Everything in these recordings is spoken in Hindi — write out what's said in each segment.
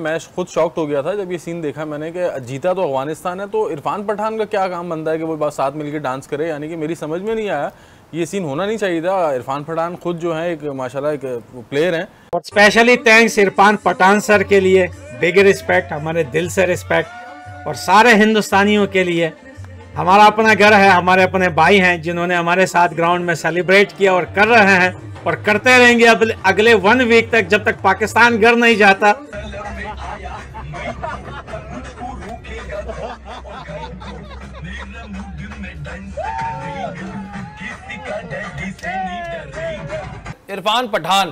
मैं खुद शॉक्ट हो गया था जब ये सीन देखा मैंने कि जीता तो अफ़गानिस्तान है तो इरफान पठान का क्या काम बनता है कि वो बस साथ मिलकर डांस करे? यानी कि मेरी समझ में नहीं आया। ये सीन होना नहीं चाहिए था। इरफान पठान खुद जो है, एक माशाल्लाह एक प्लेयर हैं। और specially thanks Irfan Pathan sir के लिए। बिग रिस्पेक्ट हमारे दिल से रिस्पेक्ट और सारे हिंदुस्तानियों के लिए। हमारा अपना घर है, हमारे अपने भाई हैं, जिन्होंने हमारे साथ ग्राउंड में सेलिब्रेट किया और कर रहे हैं। और करते रहेंगे अगले वन वीक तक, जब तक पाकिस्तान घर नहीं जाता। इरफान पठान,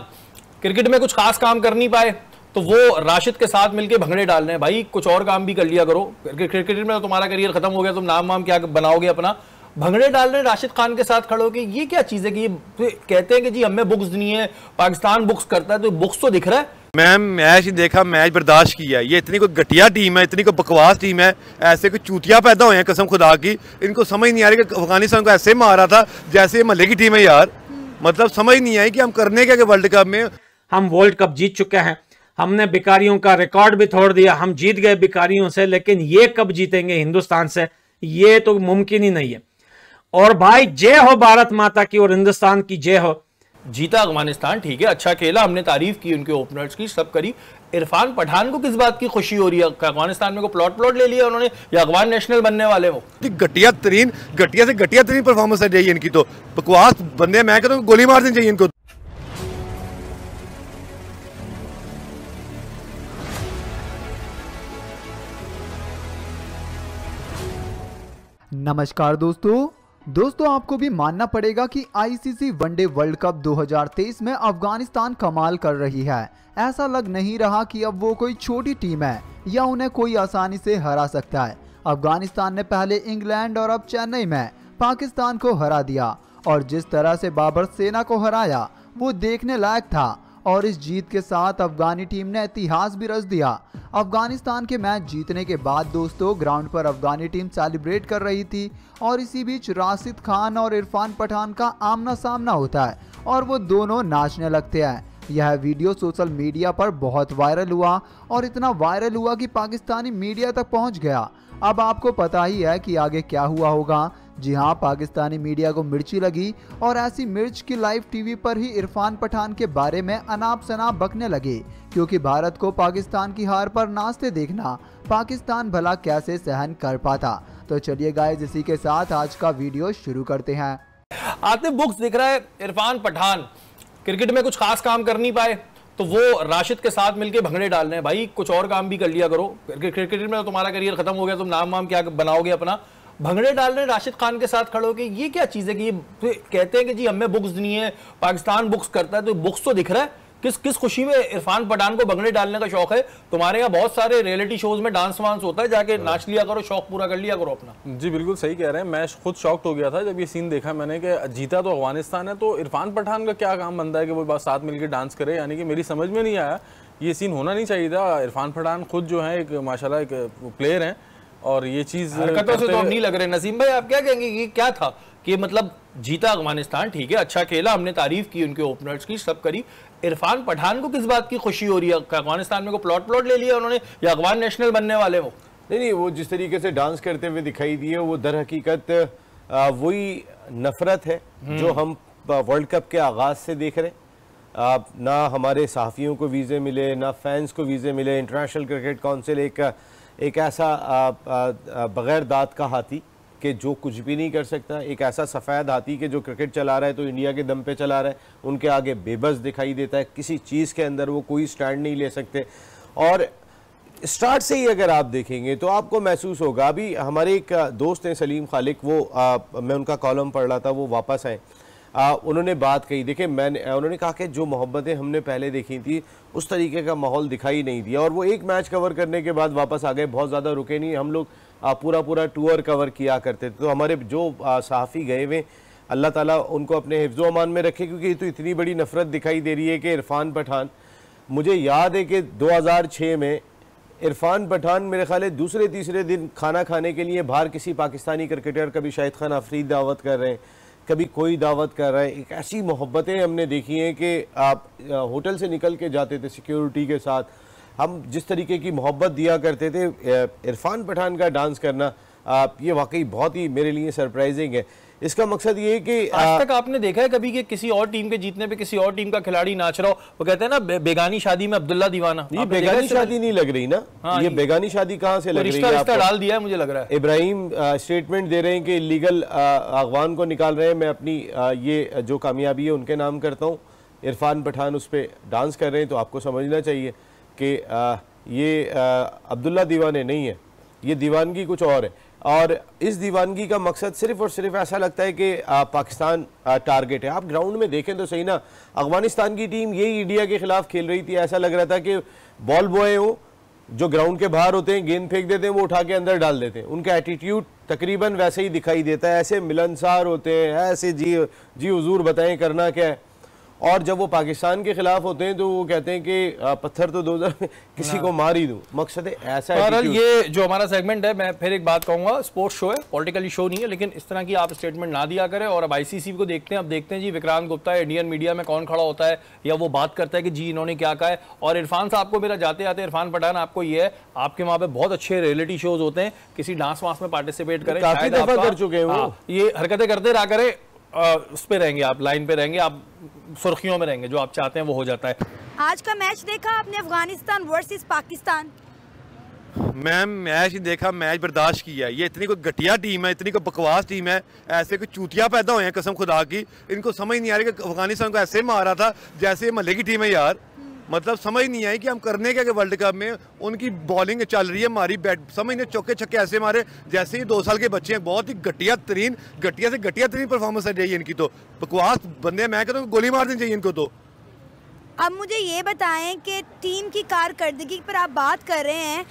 क्रिकेट में कुछ खास काम कर नहीं पाए तो वो राशिद के साथ मिलके भंगड़े डाल रहे हैं। भाई, कुछ और काम भी कर लिया करो। क्रिकेट में तो तुम्हारा करियर खत्म हो गया, तुम नाम वाम क्या बनाओगे अपना? भंगड़े डाल रहे राशिद खान के साथ खड़ो के ये क्या चीज़ है कि ये कहते हैं कि जी, हमें बुक्स नहीं है, पाकिस्तान बुक्स करता है तो बुक्स तो दिख रहा है। मैम, मैच ही देखा, मैच बर्दाश्त किया ये इतनी कोई घटिया टीम है, इतनी कोई बकवास टीम है, ऐसे कोई चूतिया पैदा हुए हैं कसम खुदा की। इनको समझ नहीं आ रही कि अफ़गानिस्तान को ऐसे मारा था जैसे ये महल्ले की टीम है यार। मतलब समझ नहीं आई कि हम करने क्या वर्ल्ड कप में? हम वर्ल्ड कप जीत चुके हैं। हमने बिकारियों का रिकॉर्ड भी तोड़ दिया। हम जीत गए बिकारियों से, लेकिन ये कब जीतेंगे हिंदुस्तान से, ये तो मुमकिन ही नहीं है। और भाई, जय हो भारत माता की और हिंदुस्तान की जय हो। जीता अफ़गानिस्तान ठीक है अच्छा खेला हमने तारीफ़ की उनके ओपनर्स की सब करी। इरफान पठान को किस बात की खुशी हो रही है? अफ़गानिस्तान में को प्लॉट प्लॉट ले लिया उन्होंने? या अफगान नेशनल बनने वाले वो? घटिया तरीन घटिया से घटिया तरीन परफॉर्मेंस है चाहिए इनकी तो। बकवास बंदे मैं कहता हूँ गोली मार देनी चाहिए इनको। नमस्कार दोस्तों दोस्तों, आपको भी मानना पड़ेगा कि आईसीसी वनडे वर्ल्ड कप 2023 में अफ़गानिस्तान कमाल कर रही है। ऐसा लग नहीं रहा कि अब वो कोई छोटी टीम है, या उन्हें कोई आसानी से हरा सकता है। अफ़गानिस्तान ने पहले इंग्लैंड और अब चेन्नई में पाकिस्तान को हरा दिया, और जिस तरह से बाबर सेना को हराया, वो देखने लायक था। और इस जीत के साथ अफगानी टीम ने इतिहास भी रच दिया। अफ़गानिस्तान के मैच जीतने के बाद दोस्तों, ग्राउंड पर अफगानी टीम सेलिब्रेट कर रही थी और इसी बीच राशिद खान और इरफान पठान का आमना सामना होता है और वो दोनों नाचने लगते हैं। यह वीडियो सोशल मीडिया पर बहुत वायरल हुआ और इतना वायरल हुआ कि पाकिस्तानी मीडिया तक पहुँच गया। अब आपको पता ही है कि आगे क्या हुआ होगा। जी हाँ पाकिस्तानी मीडिया को मिर्ची लगी और ऐसी मिर्च की लाइव टीवी पर ही इरफान पठान के बारे में अनाप शनाप बकने लगे, क्योंकि भारत को पाकिस्तान की हार पर नाचते देखना पाकिस्तान भला कैसे सहन कर पाता। तो चलिए गाय इसी के साथ आज का वीडियो शुरू करते हैं। आतिफ बुक्स दिख रहा है, इरफान पठान। क्रिकेट में कुछ खास काम कर नहीं पाए तो वो राशिद के साथ मिलके भंगड़े डाल रहे हैं। भाई, कुछ और काम भी कर लिया करो। क्रिकेट में तो तुम्हारा करियर खत्म हो गया, तुम नाम वाम क्या बनाओगे अपना? भंगड़े डाल रहे हैं राशिद खान के साथ खड़ो के ये क्या चीज़ है कि ये कहते हैं कि जी, हमें बुक्स नहीं है, पाकिस्तान बुक्स करता है तो बुक्स तो दिख रहा है। किस किस खुशी में इरफान पठान को भंगड़े डालने का शौक है? तुम्हारे यहाँ बहुत सारे रियलिटी शोज़ में डांस वांस होता है, जाके नाच लिया करो, शौक पूरा कर लिया करो अपना। जी, बिल्कुल सही कह रहे हैं। मैं खुद शॉक्ट हो गया था जब ये सीन देखा मैंने कि जीता तो अफ़गानिस्तान है तो इरफान पठान का क्या काम बनता है कि वो साथ मिलकर डांस करे? यानी कि मेरी समझ में नहीं आया। ये सीन होना नहीं चाहिए था। इरफान पठान खुद जो है, एक, माशाल्लाह एक प्लेयर हैं। और ये चीज़ हरकतों से तो नहीं लग रहे। नसीम भाई आप क्या कहेंगे कि क्या था? कि मतलब जीता अफ़गानिस्तान ठीक है अच्छा खेला हमने तारीफ़ की उनके ओपनर्स की सब करी। इरफान पठान को किस बात की खुशी हो रही है? अफ़गानिस्तान में को प्लॉट प्लॉट ले लिया उन्होंने या अफगान नेशनल बनने वाले वो? नहीं नहीं वो जिस तरीके से डांस करते हुए दिखाई दिए वो दर हकीकत वही नफरत है जो हम्म। हम वर्ल्ड कप के आगाज़ से देख रहे हैं। ना हमारे सहाफ़ियों को वीज़े मिले ना फैंस को वीज़े मिले इंटरनेशनल क्रिकेट काउंसिल एक एक ऐसा बग़ैर दाँत का हाथी कि जो कुछ भी नहीं कर सकता एक ऐसा सफ़ेद हाथी के जो क्रिकेट चला रहा है तो इंडिया के दम पे चला रहा है उनके आगे बेबस दिखाई देता है किसी चीज़ के अंदर वो कोई स्टैंड नहीं ले सकते। और स्टार्ट से ही अगर आप देखेंगे तो आपको महसूस होगा अभी हमारे एक दोस्त हैं सलीम खालिक वो आ, मैं उनका कॉलम पढ़ रहा था वो वापस आए। आ, उन्होंने बात कही। देखिए मैंने उन्होंने कहा कि जो मोहब्बतें हमने पहले देखी थी उस तरीके का माहौल दिखाई नहीं दिया और वो एक मैच कवर करने के बाद वापस आ गए। बहुत ज़्यादा रुके नहीं। हम लोग पूरा पूरा टूर कवर किया करते थे। तो हमारे जो सहाफ़ी गए हुए अल्लाह ताला उनको अपने हिफ्ज़ अमान में रखे क्योंकि ये तो इतनी बड़ी नफ़रत दिखाई दे रही है कि इरफान पठान मुझे याद है कि 2006 में इरफान पठान मेरे ख्याल है दूसरे तीसरे दिन खाना खाने के लिए बाहर किसी पाकिस्तानी क्रिकेटर कभी शाहिद खान अफरीद दावत कर रहे हैं। कभी कोई दावत कर रहा है, एक ऐसी मोहब्बतें हमने देखी हैं कि आप होटल से निकल के जाते थे सिक्योरिटी के साथ। हम जिस तरीके की मोहब्बत दिया करते थे इरफान पठान का डांस करना, आप, ये वाकई बहुत ही मेरे लिए सरप्राइजिंग है। इसका मकसद ये है कि आज तक आपने देखा है कभी कि किसी और टीम के जीतने पे किसी और टीम का खिलाड़ी नाच रहा हो? वो कहते हैं ना बे, बेगानी शादी में अब्दुल्ला दीवाना। ये बेगानी शादी नहीं लग रही ना? हाँ, ये बेगानी शादी कहाँ से लग रही है? डाल दिया है मुझे लग रहा है। इब्राहिम स्टेटमेंट दे रहे हैं कि लीगल अगवान को निकाल रहे हैं। मैं अपनी ये जो कामयाबी है उनके नाम करता हूँ। इरफान पठान उस पर डांस कर रहे हैं तो आपको समझना चाहिए कि ये अब्दुल्ला दीवाने नहीं है। ये दीवानगी कुछ और है। और इस दीवानगी का मकसद सिर्फ़ और सिर्फ़ ऐसा लगता है कि पाकिस्तान टारगेट है। आप ग्राउंड में देखें तो सही ना, अफ़गानिस्तान की टीम यही इंडिया के खिलाफ खेल रही थी। ऐसा लग रहा था कि बॉल बॉय हो, जो ग्राउंड के बाहर होते हैं, गेंद फेंक देते हैं, वो उठा के अंदर डाल देते हैं। उनका एटीट्यूड तकरीबन वैसे ही दिखाई देता है। ऐसे मिलनसार होते हैं, ऐसे जी जी हजूर बताएँ करना क्या है। और जब वो पाकिस्तान के खिलाफ होते हैं तो वो कहते हैं कि पत्थर तो दो किसी को मार ही दूँ। मकसद है ऐसा attitude। ये जो हमारा सेगमेंट है मैं फिर एक बात कहूँगा स्पोर्ट्स शो है पॉलिटिकली शो नहीं है लेकिन इस तरह की आप स्टेटमेंट ना दिया करें और अब आईसीसी को देखते हैं अब देखते हैं जी विक्रांत गुप्ता इंडियन मीडिया में कौन खड़ा होता है या वो बात करता है कि जी इन्होंने क्या कहा है? और इरफान साहब को मेरा जाते जाते इरफान पठान आपको ये है आपके वहाँ पे बहुत अच्छे रियलिटी शोज़ होते हैं किसी डांस वांस में पार्टिसिपेट करें काफ़ी दफ़ा कर चुके हैं हाँ, ये हरकतें करते रहा करें उस पर रहेंगे आप लाइन पे रहेंगे आप सुर्खियों में रहेंगे जो आप चाहते हैं वो हो जाता है। आज का मैच देखा आपने Afghanistan versus Pakistan? Ma'am match ही देखा मैच बर्दाश्त किया है। ये इतनी कोई घटिया टीम है इतनी कोई बकवास टीम है ऐसे कोई चूतिया पैदा हुए हैं कसम खुदा की। इनको समझ नहीं आ रही कि अफ़गानिस्तान को ऐसे मारा था जैसे ये महल्ले की टीम है यार। मतलब समझ नहीं आई कि हम करने क्या वर्ल्ड कप में उनकी बॉलिंग चल रही है हमारी बैट समझ नहीं, चौके छक्के ऐसे मारे, जैसे ही दो साल के बच्चे हैं, बहुत ही घटिया तरीन, घटिया से घटिया तरीन परफॉर्मेंस है है इनकी तो। बकवास बंदे, मैं कहता हूँ गोली मार देनी चाहिए इनको तो। अब मुझे ये बताएँ कि टीम की कारकर्दगी पर आप बात कर रहे हैं,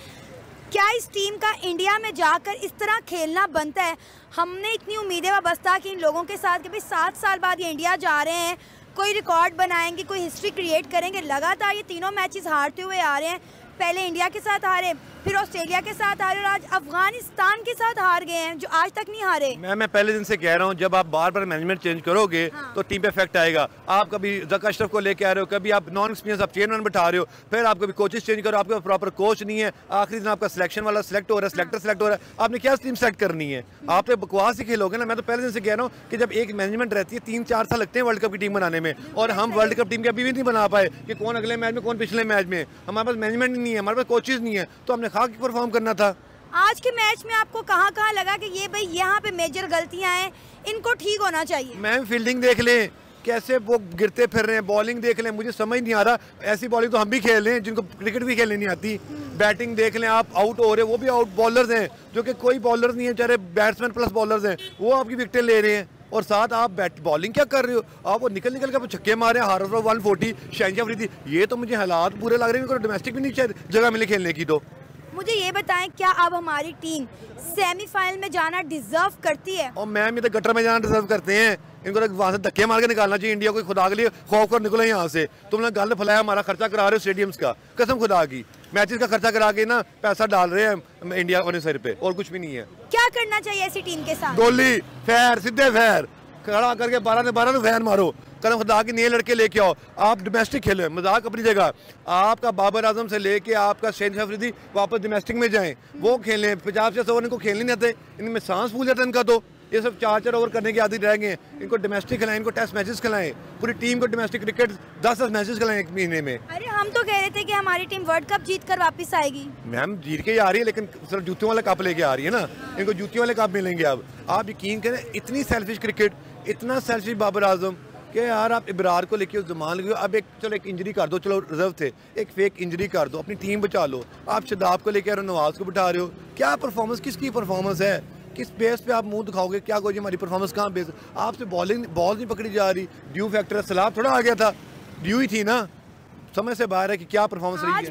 क्या इस टीम का इंडिया में जाकर इस तरह खेलना बनता है? हमने इतनी उम्मीदें वाबस्ता की इन लोगों के साथ कि भाई सात साल बाद ये इंडिया जा रहे हैं कोई रिकॉर्ड बनाएँगे, कोई हिस्ट्री क्रिएट करेंगे, लगातार ये तीनों मैचेस हारते हुए आ रहे हैं, पहले इंडिया के साथ हारे फिर ऑस्ट्रेलिया के साथ हारे और आज अफ़गानिस्तान के साथ हार गए हैं जो आज तक नहीं हारे। मैं मैं पहले दिन से कह रहा हूँ जब आप बार बार मैनेजमेंट चेंज करोगे हाँ। तो टीम पे इफ़ेक्ट आएगा। आप कभी जक अशरफ को लेके आ रहे हो कभी आप नॉन एक्सपीरियंस आप चेयरमैन बैठा रहे हो फिर आप कभी कोचेस चेंज करो आपके प्रॉपर कोच नहीं है आखिरी दिन आपका सिलेक्शन वाला सिलेक्ट हो रहा है सिलेक्टर सिलेक्ट हो रहा है। आपने क्या टीम सेलेक्ट करनी है? आप तो बकवास ही खेलोगे ना। मैं तो पहले दिन से कह रहा हूँ कि जब एक मैनेजमेंट रहती है तीन चार साल लगते हैं वर्ल्ड कप की टीम बनाने में। और हम वर्ल्ड कप टीम के अभी भी नहीं बना पाए कि कौन अगले मैच में कौन पिछले मैच में। हमारे पास मैनेजमेंट नहीं है हमारे पास कोचेज नहीं है। तो हमने खा के परफॉर्म करना था। आज के मैच में आपको कहाँ कहाँ लगा कि ये भाई यहाँ पे मेजर गलतियाँ हैं इनको ठीक होना चाहिए? मैम फील्डिंग देख लें कैसे वो गिरते फिर रहे हैं बॉलिंग देख लें मुझे समझ नहीं आ रहा। ऐसी बॉलिंग तो हम भी खेल रहे हैं जिनको क्रिकेट भी खेलने नहीं आती। बैटिंग देख लें आप आउट हो रहे हैं वो भी आउट बॉलर्स हैं जो कि कोई बॉलर नहीं है चाहे बैट्समैन प्लस बॉलर्स हैं वो आपकी विकेटें ले रहे हैं। और साथ आप बैट बॉलिंग क्या कर रहे हो? आप वो निकल निकल के छक्के मारे हार वन फोर्टी शहजा ये तो मुझे हालात बुरे लग रहे हैं डोमेस्टिक भी नहीं चाहिए जगह मिले खेलने की तो। मुझे ये बताएँ क्या अब हमारी टीम सेमीफाइनल में जाना डिजर्व करती है? और मैम ये तो गटर में जाना डिजर्व करते हैं। इनको तो वहाँ से धक्के मार के निकालना चाहिए। इंडिया को खुदा के लिए खौफ कर निकलो यहाँ से। तुमने गल फैलाया हमारा खर्चा करा रहे हो स्टेडियम्स का। कसम खुदा की। मैचेस का खर्चा करा के ना पैसा डाल रहे हैं इंडिया अपने सिर पे। और कुछ भी नहीं है। क्या करना चाहिए ऐसी टीम के साथ? गोली फैर सीधे फैर। खड़ा करके बारह ने बारह ने मारो। कदम खुदा के नए लड़के लेके आओ। आप डोमेस्टिक खेलो मज़ाक अपनी जगह। आपका बाबर आज़म से लेके आपका शेन अफरीदी वापस डोमेस्टिक में जाएँ। वो खेलें पचास पचास ओवर इनको खेलने नहीं आते इनमें सांस फूल जाता है इनका तो। ये सब चार चार ओवर करने के आदि रह गए इनको डोमेस्टिक खिलाएँ इनको टेस्ट मैचेस खिलाएँ। पूरी टीम को डोमेस्टिक क्रिकेट दस दस मैचेस खिलाएँ एक महीने में। अरे हम तो कह रहे थे कि हमारी टीम वर्ल्ड कप जीत कर वापिस आएगी। मैम जीत के ही आ रही है लेकिन सिर्फ़ जूतियों वाला कप लेके आ रही है ना। इनको जूतियों वाले कप मिलेंगे अब। आप यकीन करें इतनी सेल्फिश क्रिकेट इतना सेल्फिश बाबर आज़म कि यार आप इबरार को लेके उस जमान लगे अब एक, चलो एक इंजरी कर दो, चलो रिज़र्व थे। एक फेक इंजरी कर दो, अपनी टीम बचा लो। आप शदाब को लेके नवाज़ को बिठा रहे हो। क्या परफॉर्मेंस किसकी परफॉर्मेंस है? किस बेस पे आप मुँह दिखाओगे? क्या कोई हमारी परफॉर्मेंस कहाँ बेस आपसे बॉलिंग बॉल नहीं पकड़ी जा रही। ड्यू फैक्टर सलाब थोड़ा आ गया था। ड्यू ही थी ना। समय से बाहर है कि क्या परफॉर्मेंस रही है।